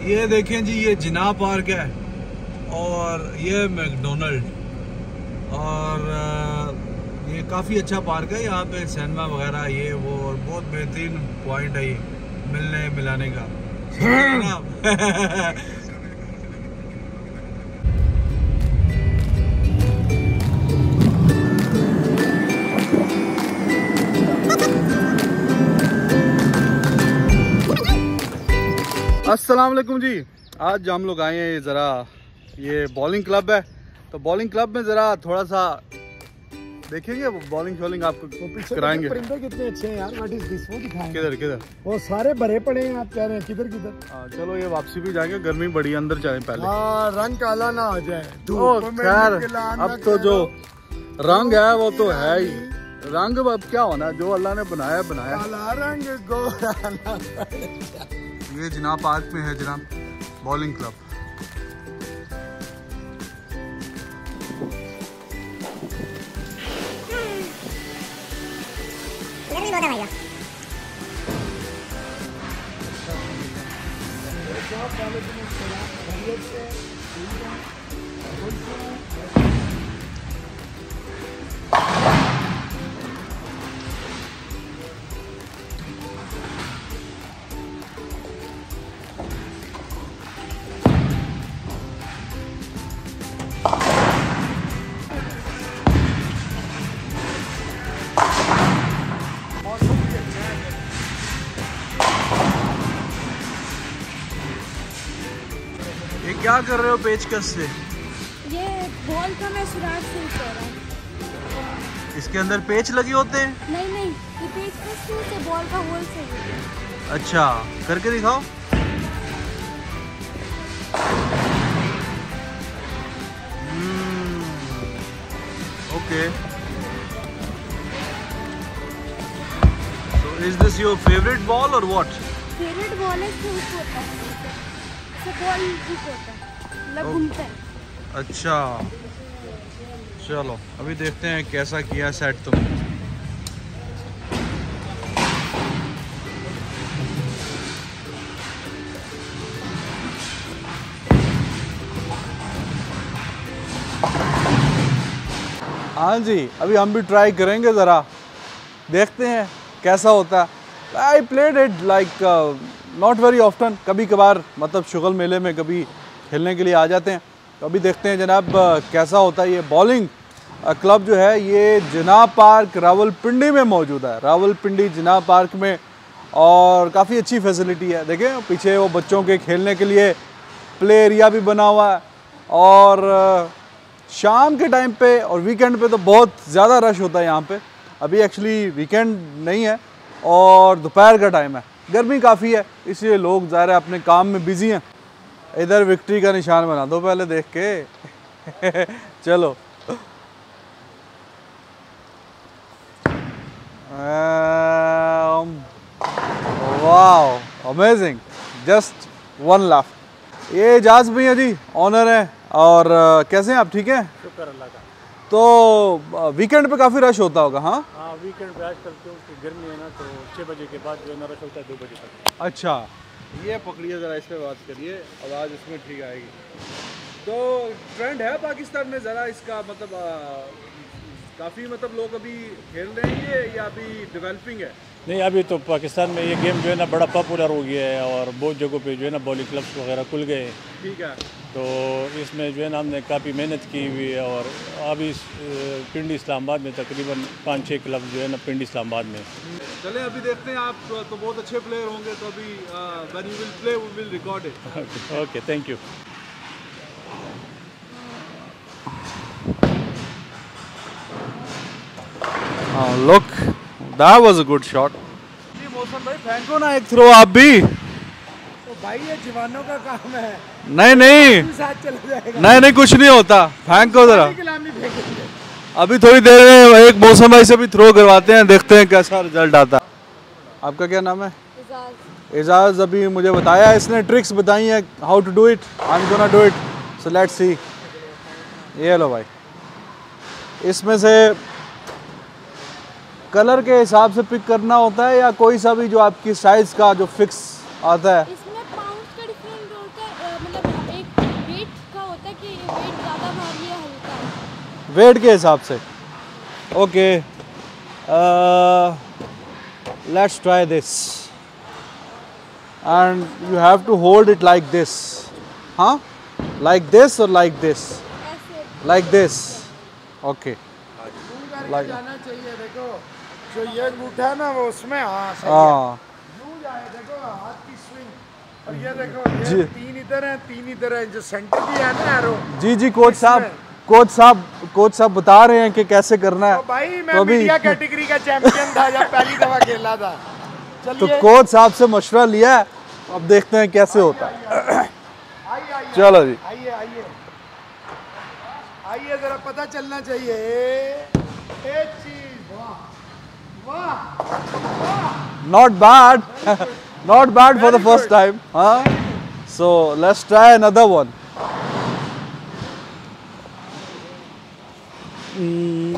ये देखें जी ये जिना पार्क है और ये मैकडोनल्ड। और ये काफ़ी अच्छा पार्क है यहाँ पे सिनेमा वगैरह ये वो और बहुत बेहतरीन पॉइंट है ये मिलने मिलाने का। अस्सलाम वालेकुम जी। आज हम लोग आए हैं ज़रा ये बॉलिंग क्लब है। तो बॉलिंग क्लब में ज़रा थोड़ा सा देखेंगे बॉलिंग शॉलिंग आपको पीछे कराएँगे। परिंदे कितने अच्छे हैं यार व्हाट इज़ दिस वो दिखाएँ। किधर किधर? वो सारे भरे पड़े हैं आप कह रहे हैं किधर किधर? चलो ये वापसी भी जाएँगे गर्मी बड़ी अंदर जाए पहले। हाँ रंग काला ना हो जाए। धूप खैर अब तो जो रंग है वो तो है ही। रंग अब क्या होना जो अल्लाह ने बनाया बनाया। काला रंग गोरा ना ये जनाब पार्क में है जनाब बॉलिंग क्लब क्या कर रहे हो पेचकस से? ये बॉल का मैं सुराग से कर रहा हूँ। इसके अंदर पेच लगे होते हैं? नहीं नहीं ये पेज का सूट है बॉल का होल से है। अच्छा करके दिखाओ। Okay so is this your favorite ball or what? Favourite ball है तो होता है। से बॉल होता है। मतलब घूमता है। अच्छा। चलो अभी देखते हैं कैसा किया सेट तुमने। हाँ जी अभी हम भी ट्राई करेंगे ज़रा। देखते हैं कैसा होता है। I played it like not very often कभी कभार मतलब शुगल मेले में कभी खेलने के लिए आ जाते हैं। तो अभी देखते हैं जनाब कैसा होता है ये बॉलिंग क्लब जो है ये जना पार्क रावलपिंडी में मौजूद है। रावलपिंडी जना पार्क में और काफ़ी अच्छी फैसिलिटी है। देखें, पीछे वो बच्चों के खेलने के लिए प्ले एरिया भी बना हुआ है। और शाम के टाइम पे और वीकेंड पे तो बहुत ज़्यादा रश होता है यहाँ पे। अभी एक्चुअली वीकेंड नहीं है और दोपहर का टाइम है। गर्मी काफ़ी है, इसलिए लोग ज़ाहिर अपने काम में बिज़ी हैं। इधर विक्ट्री का निशान बना दो पहले देख के। चलो। वाह अमेजिंग जस्ट वन लाफ ये एजाज भैया जी ऑनर है। और कैसे हैं आप? ठीक है? शुक्र अल्लाह का। तो वीकेंड पे काफ़ी रश होता होगा हाँ? हाँ वीकेंड पे आजकल क्योंकि गर्मी है ना तो छः बजे के बाद जो है ना रश होता है दो बजे तक। अच्छा। ये पकड़िए ज़रा इस पर बात करिए, आवाज़ इसमें ठीक आएगी। तो ट्रेंड है पाकिस्तान में ज़रा इसका मतलब काफ़ी मतलब लोग अभी खेल रहे हैं ये या अभी डेवलपिंग है? नहीं अभी तो पाकिस्तान में ये गेम जो है ना बड़ा पॉपुलर हो गया है और बहुत जगहों पे जो है ना बॉलिंग क्लब्स वगैरह खुल गए हैं। ठीक है। तो इसमें जो है ना हमने काफ़ी मेहनत की हुई है और अभी पिंडी इस्लामाबाद में तकरीबन पाँच छः क्लब जो है ना पिंडी इस्लामाबाद में। चले अभी देखते हैं आप तो बहुत अच्छे प्लेयर होंगे तो अभी play will record okay thank you हाँ look that was a good shot जी मौसम भाई फेंको ना एक थ्रो आप भी। तो भाई ये जवानों का काम है। नहीं नहीं। साथ चला जाएगा। नहीं नहीं कुछ नहीं होता। फेंको जरा। अभी थोड़ी देर में एक मौसम भाई से भी थ्रो करवाते हैं देखते हैं कैसा रिज़ल्ट आता है। आपका क्या नाम है? एजाज। एजाज अभी मुझे बताया इसने ट्रिक्स बताई हैं how to do it I am gonna do it so let's see ये लो भाई। इसमें से कलर के हिसाब से पिक करना होता है या कोई सा भी जो आपकी साइज़ का जो फिक्स आता है? इसमें पाउंड का डिफरेंट होता है मतलब एक वेट का होता है कि वेट ज़्यादा भारी है हल्का। वेट के हिसाब से। Okay let's try this and you have to hold it like this हाँ लाइक दिस और like this like this okay like जाना चाहिए देखो। जो ये अंगूठा है ना वो उसमें हाँ हाँ। देखो हाथ की स्विंग और ये देखो जी। तीन इधर है तीन इधर है जो सेंटर भी है ना एरो जी जी कोच साहब कोच साहब कोच साहब बता रहे हैं कि कैसे करना है। तो भाई मैं तो मीडिया कैटेगरी का चैंपियन था जब पहली दफ़ा खेला था। तो कोच साहब से मशवरा लिया है अब देखते हैं कैसे होता है। चलो जी। आइए आइए। आइए जरा पता चलना चाहिए। Not bad not bad for the first time huh so let's try another one Mm.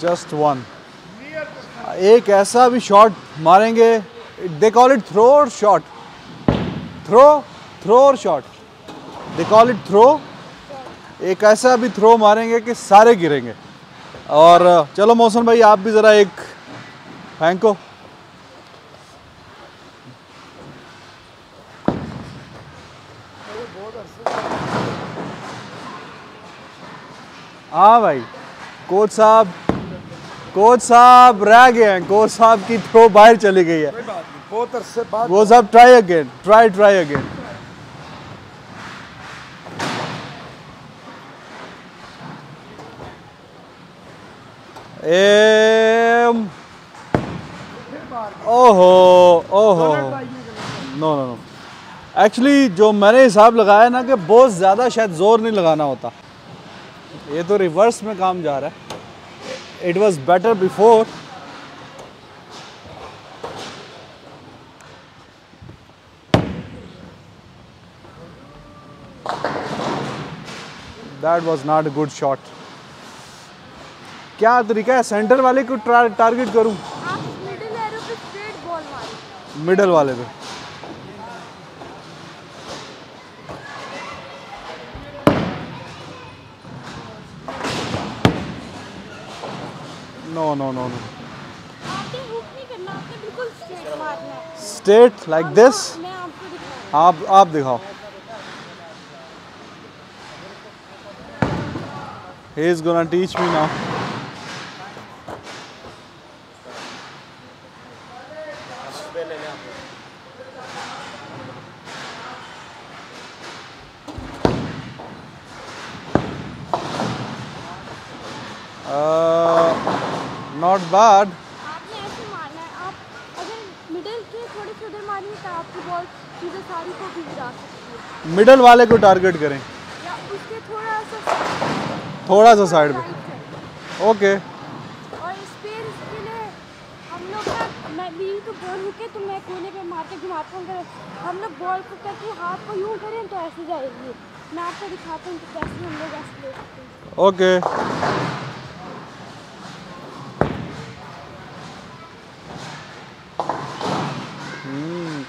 just one एक ऐसा भी शॉट मारेंगे दे कॉल इट थ्रो और शॉट थ्रो थ्रो और shot they call it throw एक ऐसा भी थ्रो मारेंगे कि सारे गिरेंगे। और, चलो मौसम भाई, आप भी ज़रा एक फेंको। हाँ भाई, कोच साहब कोच साहब रह गए हैं। कोच साहब की थ्रो बाहर चली गई है। बहुत अरसे बाद वो साहब try again try try again um ओहो ओहो. नो नो नो एक्चुअली जो मैंने हिसाब लगाया ना कि बहुत ज़्यादा शायद ज़ोर नहीं लगाना होता। ये तो रिवर्स में काम जा रहा है। It was better before that was not a good shot क्या तरीका है? सेंटर वाले को टारगेट करूँ? मिडिल एरो पे स्ट्रेट बॉल मारो। मिडल वाले पे। नो नो नो नो आपने हुक नहीं करना आपने बिल्कुल स्ट्रेट मारना है। स्ट्रेट लाइक दिस आप आप दिखाओ he is gonna teach me now not bad आपने ऐसे मारना है आप अगर मिडिल के थोड़े से उधर मारेंगे तो आपकी बॉल सीधे सारी को भी गिरा सकती है। मिडल वाले को टारगेट करें। थोड़ा सा साइड है ओके। और स्पेयर इसके लिए हम लोग मैं तो तो मैं कोने पे मार के घुमाता हूँ हम लोग बॉल को करके हाथ को यूँ करें तो ऐसे जाएगी। मैं आपको दिखाता हूँ कि कैसे हम लोग ऐसे ले सकते हैं। ओके। हम्म,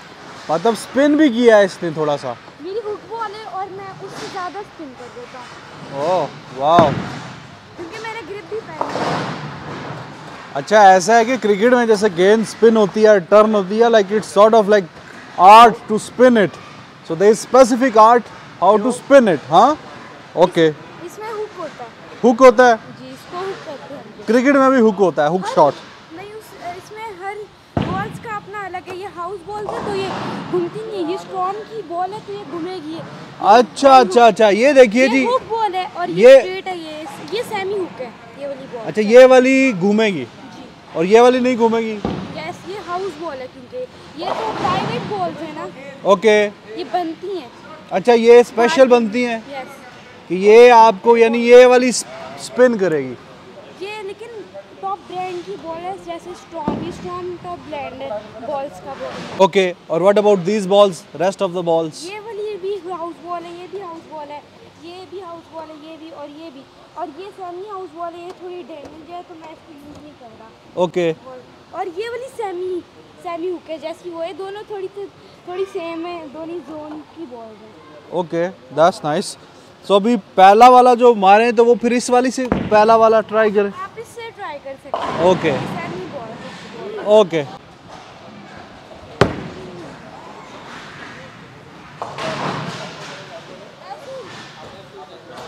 मतलब स्पिन भी किया है इसने थोड़ा सा। मेरी हुक बॉल है और मैं उससे ज़्यादा स्पिन कर देता हूँ। ओह वाह क्योंकि मेरा ग्रिप भी पहन अच्छा ऐसा है कि क्रिकेट में जैसे गेंद स्पिन होती है टर्न होती है like it's sort of like art to spin it so the specific art how to spin it हाँ ओके इसमें हुक होता है। हुक होता है? जी इसको हुक कहते हैं। क्रिकेट में भी हुक होता है हुक शॉट नहीं उस इसमें हर बॉल्स का अपना अलग है। ये हाउस बॉल है तो ये घूमती नहीं है। ये स्ट्रॉन्ग की बॉल है तो ये घूमेगी। अच्छा अच्छा अच्छा। ये देखिए जी। हुक बॉल है और ये- स्ट्रेट है ये ये सेमी हुक है ये वाली बॉल अच्छा ये वाली घूमेगी? और ये वाली नहीं घूमेगी? यस ये हाउस बॉल है क्योंकि ये तो प्राइवेट बॉल्स है ना। ओके। ये बनती हैं। अच्छा ये स्पेशल बनती हैं? यस कि ये आपको यानी ये वाली स्पिन करेगी? ये लेकिन टॉप ब्रांड की बॉल है जैसे स्ट्रॉन्ग स्ट्रॉन्ग टॉप ब्रांड है बॉल्स का बॉल ओके और what about these balls rest of the balls ये बॉल है ये भी हाउस बॉल है ये भी हाउस बॉल है ये भी और ये भी। और ये सेमी हाउस बॉल है ये थोड़ी डैमेज है तो मैं इसको यूज़ नहीं कर रहा ओके और ये वाली सेमी सेमी हुक है जैसी वो है दोनों थोड़ी थोड़ी सेम है दोनों जोन की बॉल है। ओके दैट्स नाइस सो अभी पहला वाला जो मारे तो वो फिर इस वाली से पहला वाला ट्राई करें। आप इससे ट्राई कर सकते हैं। ओके ओके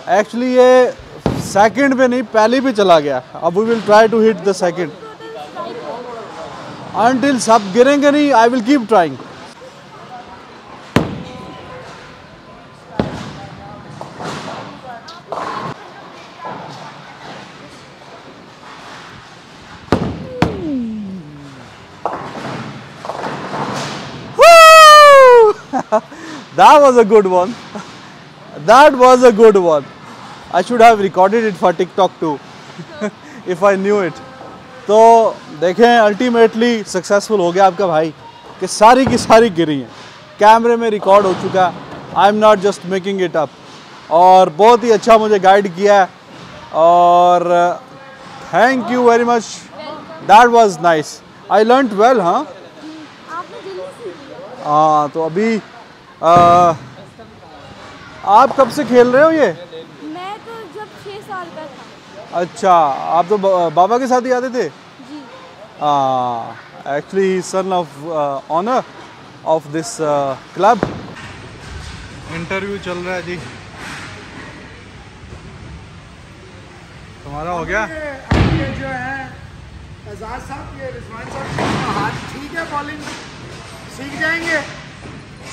एक्चुअली ये सेकंड पे नहीं, पहले भी चला गया अब we will try to hit the second until सब गिरेंगे नहीं I will keep trying that was a good one. That was a good one. I should have recorded it for TikTok too, if I knew it. तो देखें ultimately successful हो गया आपका भाई कि सारी की सारी गिरी हैं। कैमरे में रिकॉर्ड हो चुका है। I am not just making it up और बहुत ही अच्छा मुझे गाइड किया है। और thank you very much that was nice I learn well हाँ? हाँ तो अभी आ, आप कब से खेल रहे हो ये? साल का था। अच्छा आप तो बाबा के साथ ही आते थे? जी। Actually son of honour of this club interview चल रहा है जी। तुम्हारा हो गया? ये जो है एजाज साहब ये रिजवान साहब हाथ ठीक है बॉलिंग सीख जाएँगे?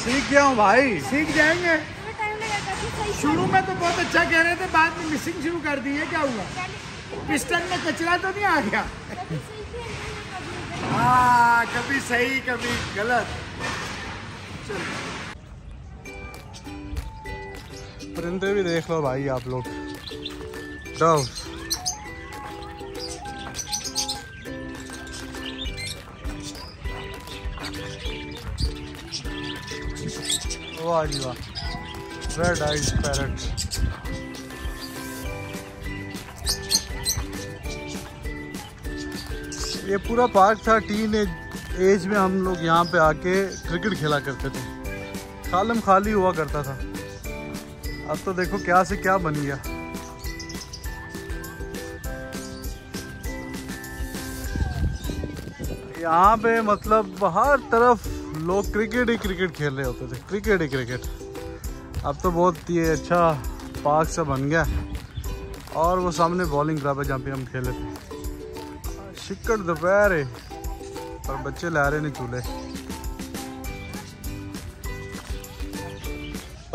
सीख गया हूँ भाई। सीख जाएँगे थोड़ा टाइम लगेगा कि सही शुरू में तो बहुत अच्छा कह रहे थे, बाद में मिसिंग शुरू कर दी है, क्या हुआ? पिस्टन में कचरा तो नहीं आ गया। हाँ कभी सही, कभी गलत। परिंदे भी देख लो भाई आप लोग। वाह जी वाह। रेड आइज़ पैरट ये पूरा पार्क था टीन एज एज में हम लोग यहाँ पे आके क्रिकेट खेला करते थे। खालम खाली हुआ करता था। अब तो देखो क्या से क्या बन गया। यहाँ पे मतलब हर तरफ़ लोग क्रिकेट ही क्रिकेट खेल रहे होते थे। क्रिकेट ही क्रिकेट अब तो बहुत ये अच्छा पार्क सा बन गया। और वो सामने बॉलिंग क्लब है जहाँ पे हम खेले थे। शिक्कड़ दोपहर है और बच्चे ला रहे ने चूल्हे।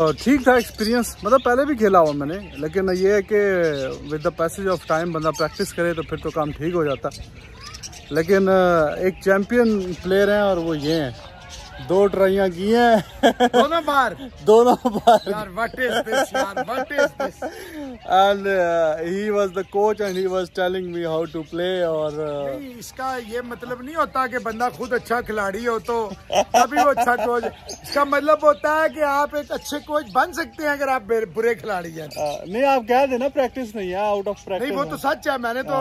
और ठीक था एक्सपीरियंस मतलब पहले भी खेला हुआ मैंने, लेकिन ये है कि with the passage of time बंदा प्रैक्टिस करे तो फिर तो काम ठीक हो जाता। लेकिन एक चैंपियन प्लेयर हैं और वो ये हैं। दो ट्राइया की हैं। दोनों बार? दोनों बार। यार व्हाट इज़ दिस यार what is this and he was the coach and he was telling me how to play और uh, इसका ये मतलब नहीं होता कि बंदा खुद अच्छा खिलाड़ी हो तो तभी वो अच्छा कोच इसका मतलब होता है कि आप एक अच्छे कोच बन सकते हैं अगर आप बुरे खिलाड़ी हैं। Uh, नहीं आप कह देना प्रैक्टिस नहीं है आउट ऑफ़ नहीं वो तो सच है मैंने तो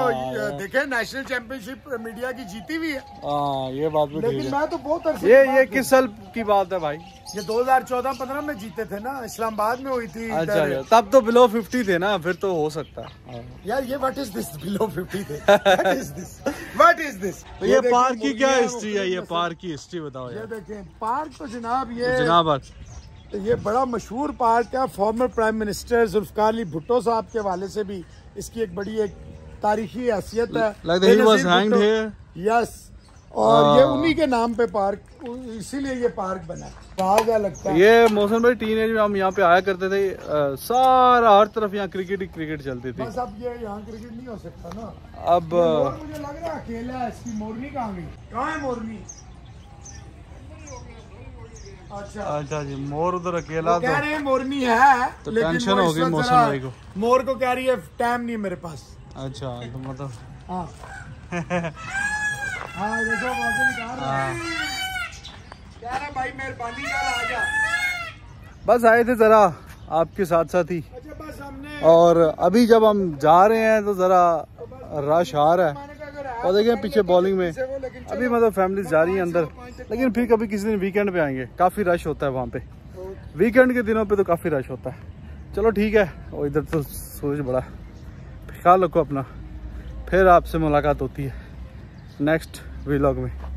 देखे नेशनल चैंपियनशिप मीडिया की जीती हुई है। हाँ ये बात भी लेकिन मैं तो बहुत ये ये किस साल की बात है भाई। ये 2014-15 में जीते थे ना इस्लामाबाद में हुई थी अच्छा अच्छा। तब तो बिलो फिफ्टी थे ना फिर तो हो सकता। यार ये व्हाट इज़ दिस बिलो 50 थे? What is this what is this ये पार्क की क्या हिस्ट्री है ये पार्क की हिस्ट्री बताओ ये देखें पार्क तो जनाब ये जनाब ये बड़ा मशहूर पार्क है former prime minister Zulfikar Ali Bhutto साहब के हवाले से भी इसकी एक बड़ी एक तारीखी हैसियत है? यस और ये उन्हीं के नाम पे पार्क इसीलिए ये पार्क बना। है कहा लगता है। ये मौसम भाई टीन एज में हम यहाँ पे आया करते थे अ, सारा हर तरफ़ यहाँ क्रिकेट ही क्रिकेट चलती थी। बस अब ये यहाँ क्रिकेट नहीं हो सकता ना। अब मुझे लग रहा है अकेला है इसकी मोरनी कहाँ गई? कहाँ है मोरनी? अच्छा। अच्छा जी मोर उधर अकेला वो कह तो रहे हैं मोरनी है तो टेंशन हो गई मौसम भाई को। मोर को कह रही है टाइम नहीं है मेरे पास। अच्छा तो मतलब हाँ। हाँ देखो मौसम निकाल रहा है? भाई मेहरबानी कर आ जा। बस आए थे जरा आपके साथ साथ ही। अच्छा बस हमने और अभी जब हम जा रहे हैं तो ज़रा रश आ रहा है। और देखें पीछे बॉलिंग में अभी मतलब फैमिली जा रही है अंदर। लेकिन फिर कभी किसी दिन वीकेंड पे आएँगे। काफ़ी रश होता है वहाँ पे। वीकेंड के दिनों पे तो काफ़ी रश होता है। चलो ठीक है। और इधर तो सूरज बड़ा। ख्याल रखो अपना। फिर आपसे मुलाकात होती है। नेक्स्ट व्लॉग में।